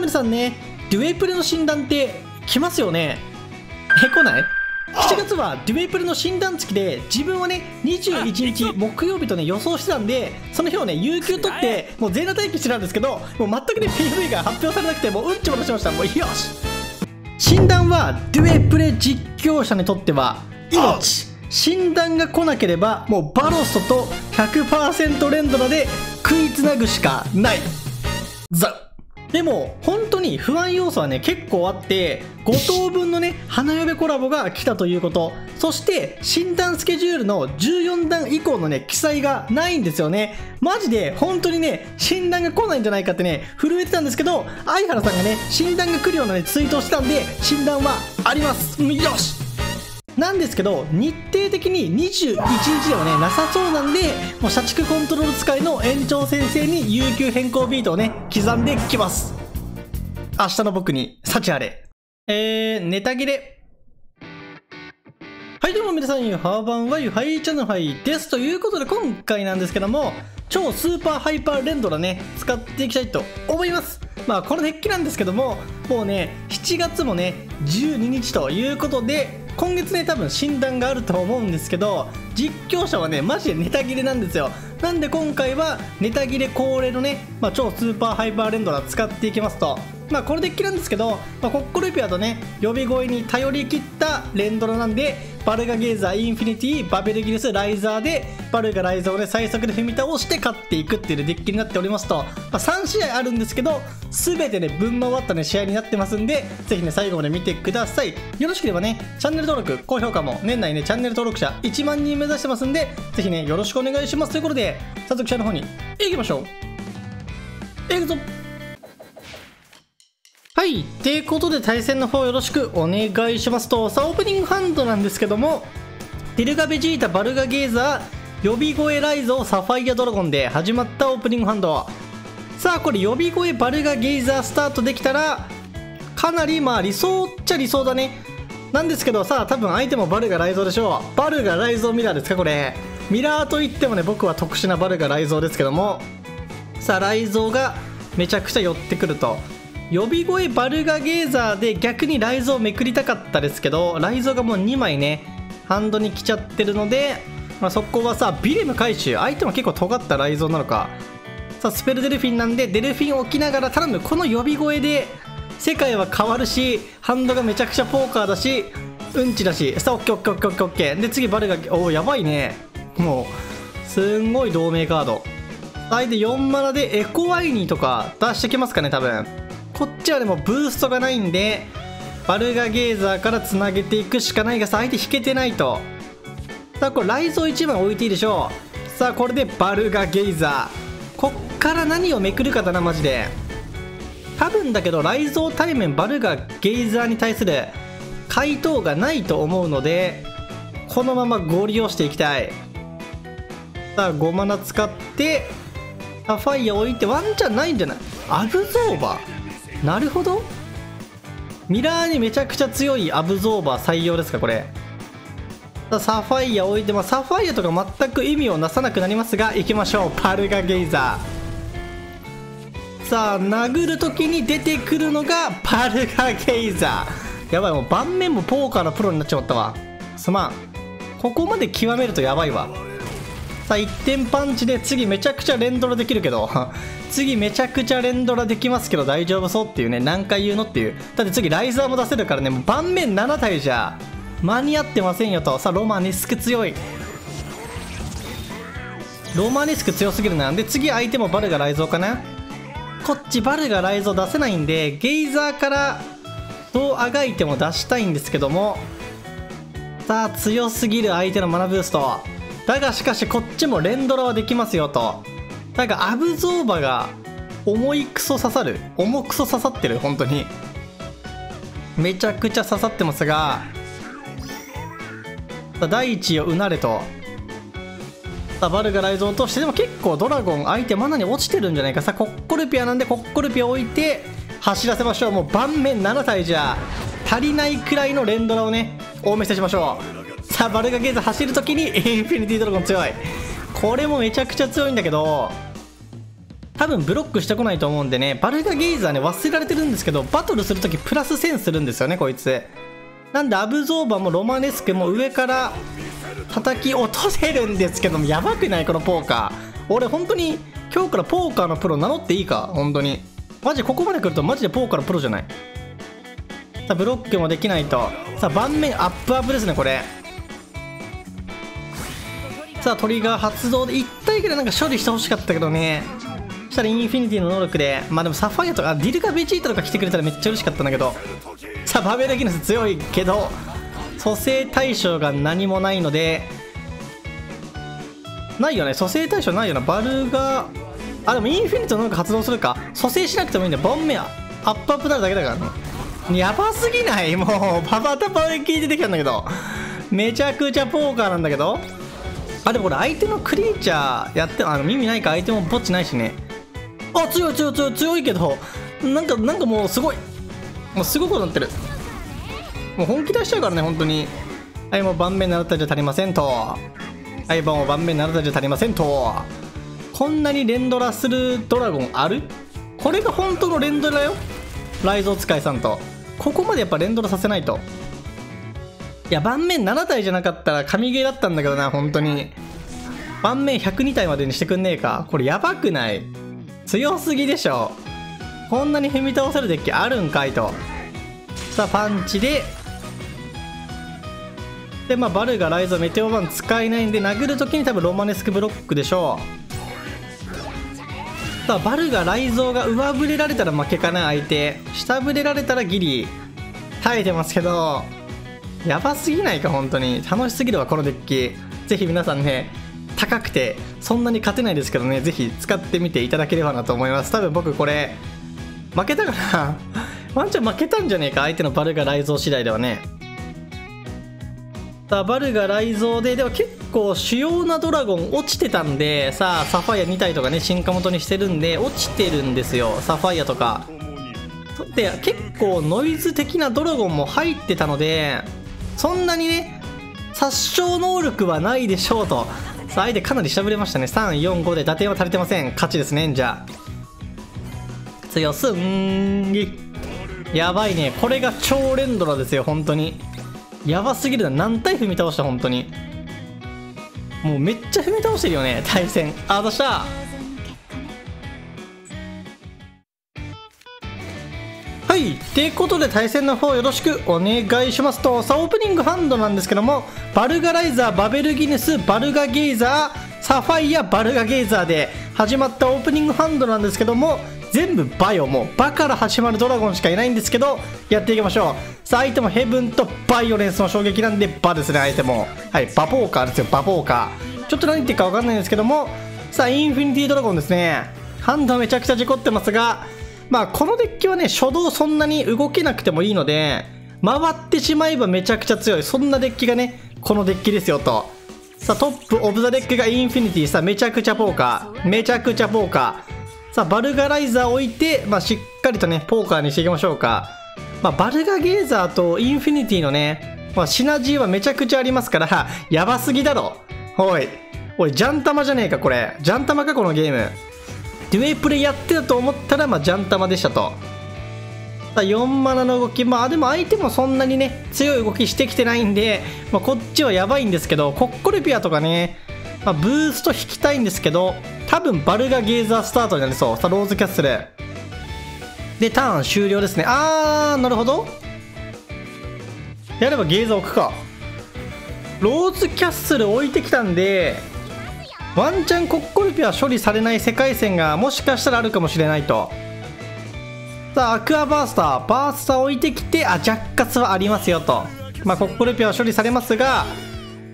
皆さんね、デュエプレの診断って来ますよね。え、来ない ?7 月はデュエプレの診断付きで自分はね21日木曜日とね予想してたんでその日をね有給取ってもう全裸待機してたんですけどもう全くね PV が発表されなくてもううんちも出しました。もうよし。診断はデュエプレ実況者にとっては命。診断が来なければもうバロストと100%連ドラで食いつなぐしかない。ザでも本当に不安要素はね結構あって5等分のね花嫁コラボが来たということ。そして診断スケジュールの14段以降のね記載がないんですよね。マジで本当にね診断が来ないんじゃないかってね震えてたんですけど相原さんがね診断が来るようなねツイートをしたんで診断はあります。よしなんですけど日程的に21日ではねなさそうなんでもう社畜コントロール使いの園長先生に有給変更ビートをね刻んできます。明日の僕に幸あれ。えー、ネタ切れ。はいどうも皆さんゆはばんはゆはいチャンネルはいです。ということで今回なんですけども超スーパーハイパーレンドラね使っていきたいと思います。まあこのデッキなんですけどももうね7月もね12日ということで今月ね多分診断があると思うんですけど実況者はねマジでネタ切れなんですよ。なんで今回はネタ切れ恒例のね、まあ、超スーパーハイパーレンドラー使っていきますと。まあこれデッキなんですけど、まあ、コッコルピアとね呼び声に頼り切ったレンドラなんでバルガゲーザーインフィニティバベルギリスライザーでバルガライザーをね最速で踏み倒して勝っていくっていうデッキになっておりますと、まあ、3試合あるんですけど全てね分回ったね試合になってますんでぜひね最後まで見てください。よろしければねチャンネル登録高評価も年内ねチャンネル登録者1万人目指してますんでぜひねよろしくお願いします。ということで早速試合の方に行きましょう。いくぞ。はい。ということで対戦の方よろしくお願いしますと、さあオープニングハンドなんですけども、ディルガベジータ、バルガゲーザー、呼び声ライゾー、サファイアドラゴンで始まったオープニングハンド。さあこれ呼び声バルガゲイザースタートできたら、かなりまあ理想っちゃ理想だね。なんですけどさあ多分相手もバルガライゾーでしょう。バルガライゾーミラーですかこれ。ミラーといってもね僕は特殊なバルガライゾーですけども、さあライゾーがめちゃくちゃ寄ってくると。呼び声バルガゲーザーで逆にライゾーめくりたかったですけどライゾがもう2枚ねハンドに来ちゃってるので、まあ、そこはさビレム回収相手も結構尖ったライゾなのか。さあスペルデルフィンなんでデルフィンを置きながら頼む。この呼び声で世界は変わるしハンドがめちゃくちゃポーカーだしうんちだし。さあオッケーオッケーオッケーオッケーオッケー。で次バルガおおやばいね。もうすんごい同盟カード。相手4マナでエコワイニーとか出してきますかね多分。こっちはでもブーストがないんでバルガゲーザーからつなげていくしかないがさ相手引けてないと。さあこれライゾー1枚置いていいでしょう。さあこれでバルガゲイザー。こっから何をめくるかだなマジで。多分だけどライゾー対面バルガゲイザーに対する回答がないと思うのでこのままご利用していきたい。さあ5マナ使ってサファイア置いてワンチャンないんじゃない？アブゾーバー。なるほど。ミラーにめちゃくちゃ強いアブゾーバー採用ですかこれ。サファイア置いて、まあ、サファイアとか全く意味をなさなくなりますが行きましょう。パルガゲイザー。さあ殴る時に出てくるのがパルガゲイザー。やばいもう盤面もポーカーのプロになっちまったわ。すまん。ここまで極めるとやばいわ。さあ1点パンチで次めちゃくちゃ連ドラできるけど 次めちゃくちゃ連ドラできますけど大丈夫そうっていうね何回言うのっていう。だって次ライザーも出せるからねもう盤面7体じゃ間に合ってませんよと。さあロマネスク強い。ロマネスク強すぎるな。んで次相手もバルが雷蔵かな。こっちバルが雷蔵出せないんでゲイザーからどうあがいても出したいんですけども。さあ強すぎる相手のマナブースト。だがしかしこっちも連ドラはできますよと。なんかアブゾーバが重いクソ刺さる重くそ刺さってる本当に。めちゃくちゃ刺さってますが第一をうなれと。さあバルが雷蔵としてでも結構ドラゴン相手マナに落ちてるんじゃないか。さコッコルピアなんでコッコルピア置いて走らせましょう。もう盤面7体じゃ足りないくらいの連ドラをね多めしてしましょう。さあバルガゲーズ走るときにインフィニティドラゴン強いこれもめちゃくちゃ強いんだけど多分ブロックしてこないと思うんでね、バルガゲイザーね、忘れられてるんですけど、バトルするときプラス1000するんですよね、こいつ。なんで、アブゾーバーもロマネスクも上から叩き落とせるんですけども、やばくない？このポーカー。俺、本当に、今日からポーカーのプロ名乗っていいか？本当に。マジ、ここまで来るとマジでポーカーのプロじゃない。さあ、ブロックもできないと。さあ、盤面アップアップですね、これ。さあ、トリガー発動で1体ぐらいなんか処理してほしかったけどね。そしたらインフィニティの能力で、まあでもサファイアとか、ディルガベジータとか来てくれたらめっちゃ嬉しかったんだけど、さあ、バベルギヌス強いけど、蘇生対象が何もないので、ないよね、蘇生対象ないよな、バルが、あ、でもインフィニティの能力発動するか、蘇生しなくてもいいんだ、ボンメア、アップアップなるだけだからね。やばすぎない？もう、パパタパで聞いててきたんだけど、めちゃくちゃポーカーなんだけど、あ、でもこれ相手のクリーチャーやってあの耳ないか相手も墓地ないしね。あ強い強い強い強いけどなんかなんかもうすごい。もうすごくなってる。もう本気出しちゃうからね本当に。はいもう盤面習ったじゃ足りませんと。はいもう盤面習ったじゃ足りませんと。こんなに連ドラするドラゴンある？これが本当の連ドラよ。雷蔵使いさんと。ここまでやっぱ連ドラさせないと。いや盤面7体じゃなかったら神ゲーだったんだけどな本当に。盤面102体までにしてくんねえか。これやばくない？強すぎでしょ。こんなに踏み倒せるデッキあるんかいと。さあパンチで。でまあバルがライズメテオバン使えないんで殴るときに多分ロマネスクブロックでしょう。さあバルがライゾーが上振れられたら負けかな相手。下振れられたらギリ耐えてますけど。やばすぎないか本当に。楽しすぎるわこのデッキ。ぜひ皆さんね高くてそんなに勝てないですけどねぜひ使ってみていただければなと思います。多分僕これ負けたかな？ワンチャン負けたんじゃねえか？相手のバルガ雷蔵次第ではね。さあバルガ雷蔵ででも結構主要なドラゴン落ちてたんでさあサファイア2体とかね進化元にしてるんで落ちてるんですよ。サファイアとか。で結構ノイズ的なドラゴンも入ってたのでそんなにね殺傷能力はないでしょうと。さあ相手かなり下振れましたね。345で打点は足りてません。勝ちですねじゃあ強すんぎ。やばいね。これが超連ドラですよ本当に。やばすぎるな。何体踏み倒した本当に。もうめっちゃ踏み倒してるよね対戦。あどした？はい。ということで対戦の方よろしくお願いしますと、さあオープニングハンドなんですけども、バルガライザー、バベルギネス、バルガゲイザー、サファイア、バルガゲイザーで始まったオープニングハンドなんですけども、全部バイオもバから始まるドラゴンしかいないんですけど、やっていきましょう。さあ相手もヘブンとバイオレンスの衝撃なんでバですね、相手も。はい、バポーカーですよ、バポーカー。ちょっと何言ってるかわかんないんですけども、さあインフィニティドラゴンですね。ハンドめちゃくちゃ事故ってますが、まあこのデッキはね、初動そんなに動けなくてもいいので、回ってしまえばめちゃくちゃ強い。そんなデッキがね、このデッキですよと。さあ top of the deck がインフィニティ。さあめちゃくちゃポーカー。めちゃくちゃポーカー。さあバルガライゾウ置いて、まあしっかりとね、ポーカーにしていきましょうか。まあバルガゲイザーとインフィニティのね、まあシナジーはめちゃくちゃありますから、やばすぎだろ。おい。おい、ジャンタマじゃねえか、これ。ジャンタマか、このゲーム。デュエプレやってたと思ったら、まあ、ジャンタマでしたと。さあ4マナの動き、まあでも相手もそんなにね、強い動きしてきてないんで、まあ、こっちはやばいんですけど、コッコルピアとかね、まあ、ブースト引きたいんですけど、多分バルガゲーザースタートになりそう。さあ、ローズキャッスル。で、ターン終了ですね。あー、なるほど。やればゲーザー置くか。ローズキャッスル置いてきたんで、ワンチャンコッコルピは処理されない世界線がもしかしたらあるかもしれないと。さあアクアバースターバースター置いてきてあジャッカスはありますよと。まあコッコルピは処理されますが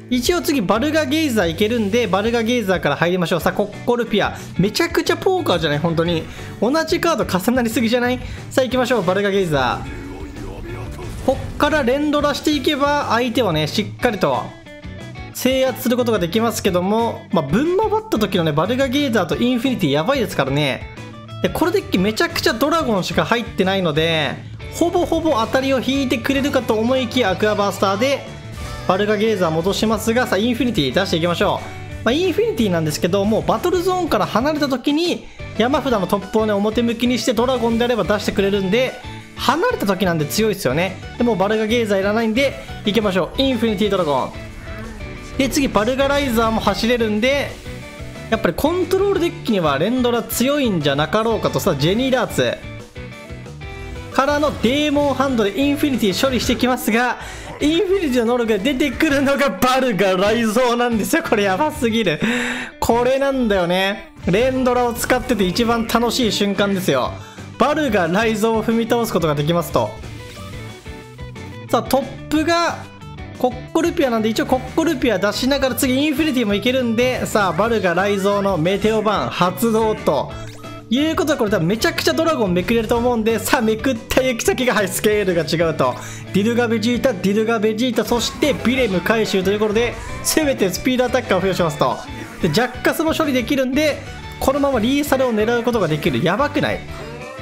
一応次バルガゲイザーいけるんでバルガゲイザーから入りましょう。さあコッコルピアめちゃくちゃポーカーじゃない？本当に。同じカード重なりすぎじゃない？さあ行きましょうバルガゲイザー。こっから連ドラしていけば相手はねしっかりと制圧することができますけども、まあ、ぶん回った時のね、バルガゲイザーとインフィニティやばいですからね。で、このデッキめちゃくちゃドラゴンしか入ってないので、ほぼほぼ当たりを引いてくれるかと思いきやアクアバースターで、バルガゲイザー戻しますが、さあ、インフィニティ出していきましょう。まあ、インフィニティなんですけど、もうバトルゾーンから離れた時に、山札のトップをね表向きにしてドラゴンであれば出してくれるんで離れた時なんで強いですよねでもバルガゲイザーいらないんでいきましょうインフィニティドラゴンで次バルガライゾウも走れるんでやっぱりコントロールデッキには連ドラ強いんじゃなかろうかとさジェニーダーツ。からのデーモンハンドでインフィニティ処理してきますがインフィニティの能力が出てくるのがバルガライゾウなんですよ。これやばすぎる。これなんだよね。連ドラを使ってて一番楽しい瞬間ですよ。バルガライゾウを踏み倒すことができますと。さあトップがコッコルピアなんで一応コッコルピア出しながら次インフィニティもいけるんでさあバルガライゾウのメテオバン発動ということはこれ多分めちゃくちゃドラゴンめくれると思うんでさあめくった行き先がはいスケールが違うと。ディルガベジータディルガベジータそしてビレム回収ということで全てスピードアタッカーを付与しますと。でジャッカスも処理できるんでこのままリーサルを狙うことができる。やばくない？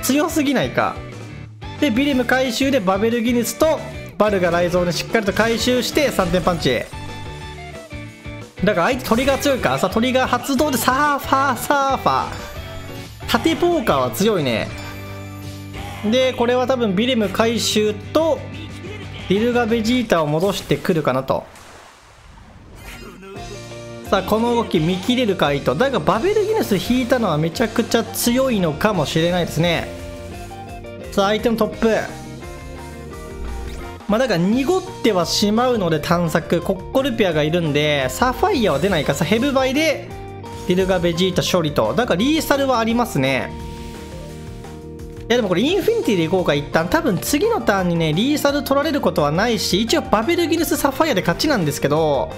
強すぎないか？でビレム回収でバベルギニスとバルガライゾウでしっかりと回収して3点パンチだから相手トリガー強いか。さあトリガー発動でサーファーサーファー。盾ポーカーは強いね。でこれは多分ビレム回収とディルガベジータを戻してくるかなと。さあこの動き見切れるかいと。だがバベルギネス引いたのはめちゃくちゃ強いのかもしれないですね。さあ相手のトップ。まあだから濁ってはしまうので探索。コッコルピアがいるんでサファイアは出ないか。さヘブバイでディルガベジータ処理と。だからリーサルはありますね。いやでもこれインフィニティでいこうか一旦。多分次のターンにねリーサル取られることはないし一応バベルギヌスサファイアで勝ちなんですけど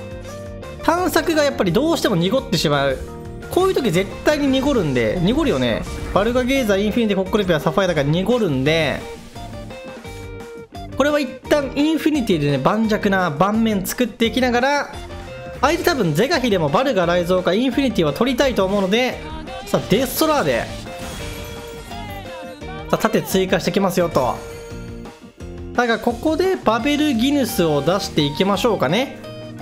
探索がやっぱりどうしても濁ってしまう。こういう時絶対に濁るんで。濁るよね。バルガゲイザーインフィニティコッコルピアサファイアだから濁るんで。これは一旦インフィニティでね盤石な盤面作っていきながら相手多分是が非でもバルガライザーかインフィニティは取りたいと思うのでさあデストラーでさあ縦追加してきますよと。だがここでバベルギヌスを出していきましょうかね。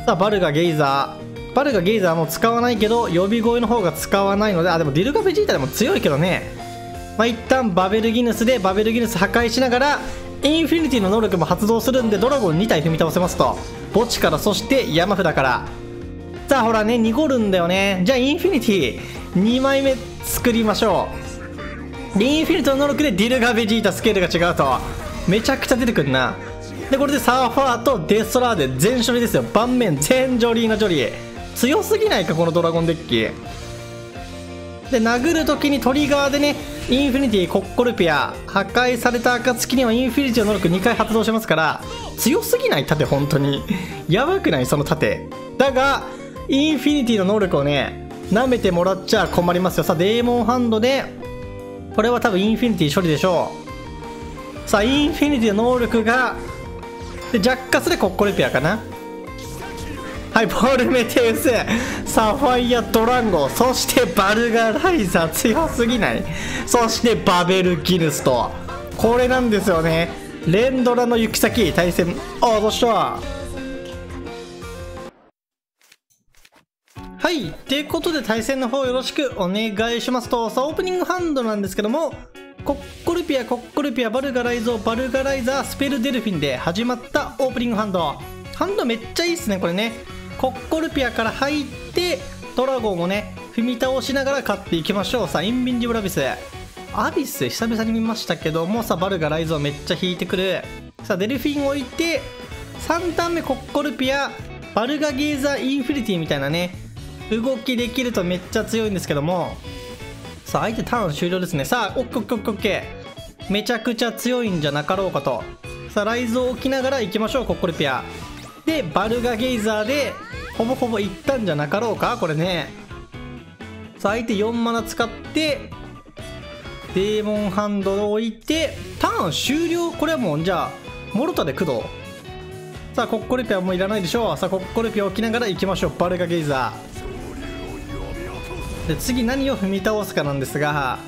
さあバルガゲイザー。バルガゲイザーも使わないけど呼び声の方が使わないのであでもディルガベジータでも強いけどね。まあ一旦バベルギヌスでバベルギヌス破壊しながらインフィニティの能力も発動するんでドラゴン2体踏み倒せますと。墓地からそして山札から。さあほらね濁るんだよね。じゃあインフィニティ2枚目作りましょう。インフィニティの能力でディルガベジータスケールが違うと。めちゃくちゃ出てくるな。でこれでサーファーとデストラーで全処理ですよ。盤面全ジョリーナジョリー。強すぎないかこのドラゴンデッキ。で殴る時にトリガーでねインフィニティコッコルピア破壊された暁にはインフィニティの能力2回発動しますから強すぎない盾本当に。やばくない？その盾。だがインフィニティの能力をね舐めてもらっちゃ困りますよ。さあデーモンハンドでこれは多分インフィニティ処理でしょう。さあインフィニティの能力がでジャッカスでコッコルピアかな。はいボルメテウスサファイアドラゴンそしてバルガライザー強すぎない。そしてバベルギヌスとこれなんですよね。連ドラの行き先対戦。あどうした？はいってことで対戦の方よろしくお願いします。とさあオープニングハンドなんですけどもコッコルピアコッコルピアバルガライゾーバルガライザースペルデルフィンで始まったオープニングハンド。ハンドめっちゃいいっすねこれね。コッコルピアから入ってドラゴンをね踏み倒しながら勝っていきましょう。さあインビンジブラビス。アビス久々に見ましたけどもさあバルガライゾーめっちゃ引いてくる。さあデルフィン置いて3ターン目コッコルピアバルガゲーザーインフィニティみたいなね動きできるとめっちゃ強いんですけどもさあ相手ターン終了ですね。さあオッケーオッケーオッケーオッケー。めちゃくちゃ強いんじゃなかろうかと。さあライズを置きながら行きましょうコッコルピア。でバルガゲイザーでほぼほぼいったんじゃなかろうか？これね。さあ相手4マナ使ってデーモンハンドを置いてターン終了。これはもうじゃあモルタで駆動。さあコッコルピアもういらないでしょう。さあコッコルピア置きながら行きましょう。バルガゲイザー。で次何を踏み倒すかなんですが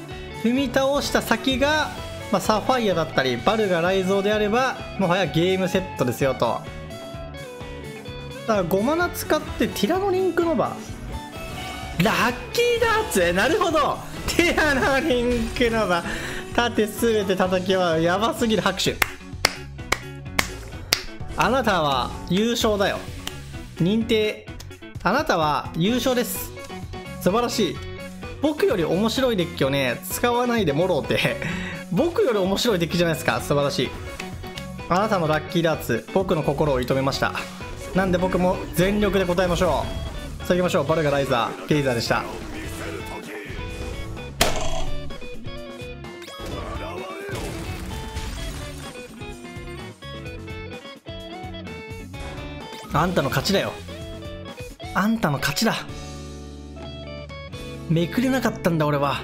踏み倒した先が、まあ、サファイアだったりバルガ雷蔵であればもはやゲームセットですよと。さあ5マナ使ってティラノリンクノバラッキーダーツなるほど。手やなリンクノバ縦すべて叩きはやばすぎる。拍手。あなたは優勝だよ。認定。あなたは優勝です。素晴らしい。僕より面白いデッキをね使わないでもろうて。僕より面白いデッキじゃないですか。素晴らしい。あなたのラッキーダーツ僕の心を射止めました。なんで僕も全力で答えましょう。さあ行きましょう。バルガライザーゲイザーでした。あんたの勝ちだよ。あんたの勝ちだ。めくれなかったんだ俺は。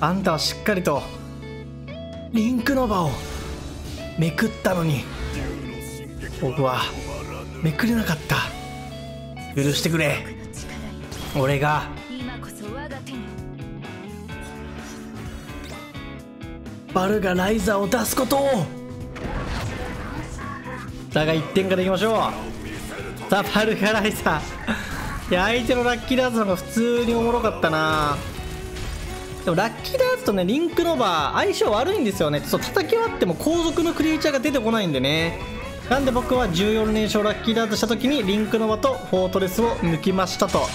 あんたはしっかりとリンクノバをめくったのに。僕はめくれなかった。許してくれ。俺が。バルがライザーを出すことを。だが1点からいきましょう。さあバルがライザー。いや相手のラッキーダーツの方が普通におもろかったな。でもラッキーダーツとねリンクノバー相性悪いんですよね。そう叩き割っても後続のクリーチャーが出てこないんでね。なんで僕は14連勝ラッキーダートした時にリンクの輪とフォートレスを抜きましたと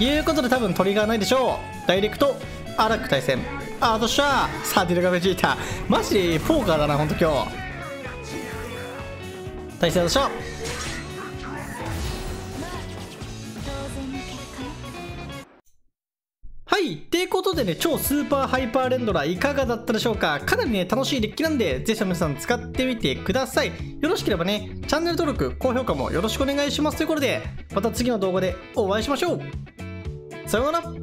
いうことで多分トリガーないでしょう。ダイレクトアラク対戦。あーどうしゃーさあディルガベジータマジフォーカーだなほんと今日。対戦どうしよう？い。うことでね、超スーパーハイパーレンドラーいかがだったでしょうか？かなりね、楽しいデッキなんで、ぜひ皆さん使ってみてください。よろしければね、チャンネル登録、高評価もよろしくお願いしますということで、また次の動画でお会いしましょう。さようなら。